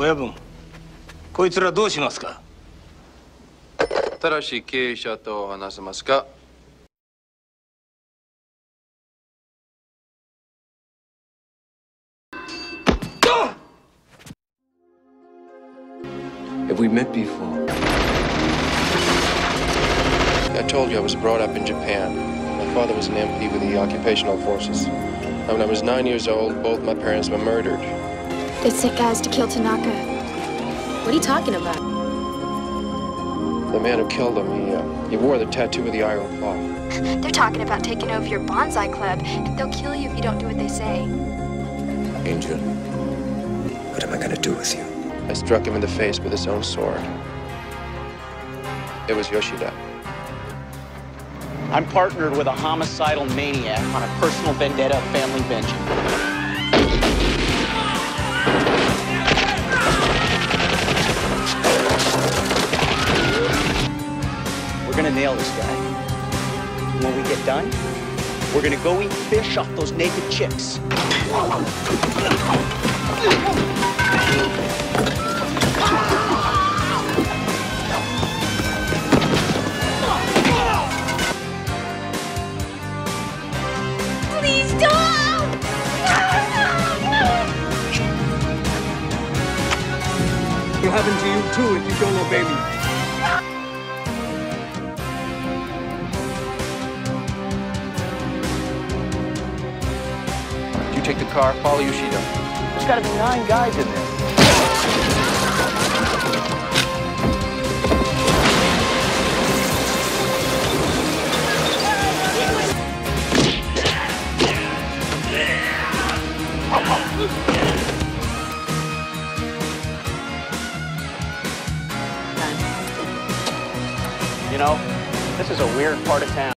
親分こいつらどうしますか新しい経営者と話せますか Have we met before? I told you I was brought up in Japan. My father was an MP with the occupational forces. And when I was nine years old, both my parents were murdered. They sent guys to kill Tanaka. What are you talking about? The man who killed him, he, uh, he wore the tattoo of the iron claw. They're talking about taking over your bonsai club. and They'll kill you if you don't do what they say. Angel, what am I gonna do with you? I struck him in the face with his own sword. It was Yoshida. I'm partnered with a homicidal maniac on a personal vendetta of family vengeance. We're gonna nail this guy. And when we get done, we're gonna go eat fish off those naked chicks. Please don't! It'll happen to you too if you don't obey me. You take the car, follow Yoshida. There's gotta be nine guys in there. You know, this is a weird part of town.